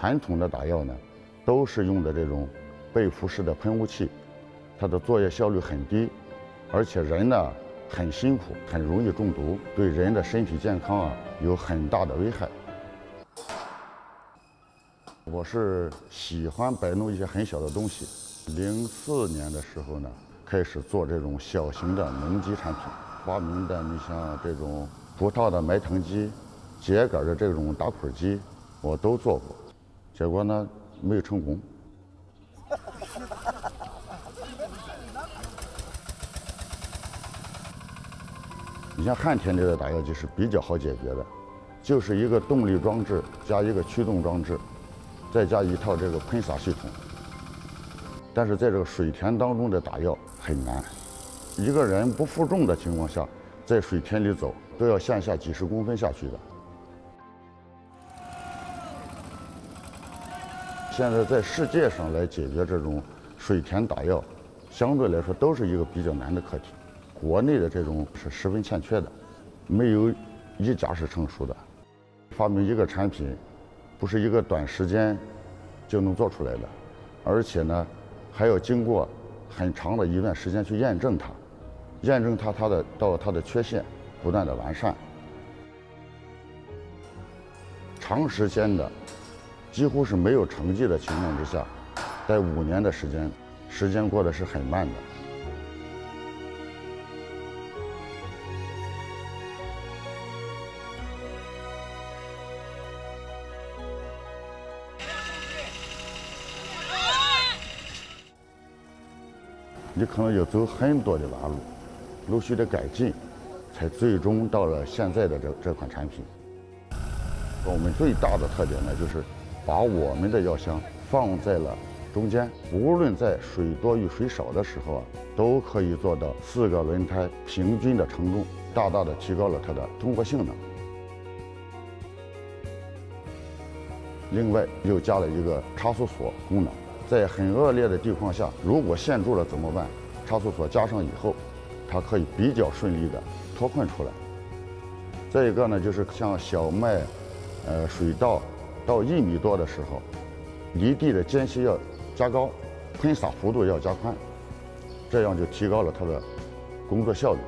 传统的打药呢，都是用的这种背浮式的喷雾器，它的作业效率很低，而且人呢很辛苦，很容易中毒，对人的身体健康啊有很大的危害。我是喜欢摆弄一些很小的东西。零四年的时候呢，开始做这种小型的农机产品，发明的你像这种葡萄的埋藤机、秸秆的这种打捆机，我都做过。结果呢，没有成功。你像汉田里的打药机是比较好解决的，就是一个动力装置加一个驱动装置，再加一套这个喷洒系统。但是在这个水田当中的打药很难，一个人不负重的情况下，在水田里走都要向下几十公分下去的。现在在世界上来解决这种水田打药，相对来说都是一个比较难的课题。国内的这种是十分欠缺的，没有一家是成熟的。发明一个产品，不是一个短时间就能做出来的，而且呢，还要经过很长的一段时间去验证它，验证它它的到它的缺陷，不断的完善。长时间的。几乎是没有成绩的情况之下，在五年的时间，时间过得是很慢的。你可能要走很多的弯路，陆续的改进，才最终到了现在的这这款产品。我们最大的特点呢，就是。把我们的药箱放在了中间，无论在水多与水少的时候啊，都可以做到四个轮胎平均的承重，大大的提高了它的通过性能。另外又加了一个差速锁功能，在很恶劣的地况下，如果陷住了怎么办？差速锁加上以后，它可以比较顺利的脱困出来。再一个呢，就是像小麦、呃水稻。到一米多的时候，离地的间隙要加高，喷洒幅度要加宽，这样就提高了它的工作效率。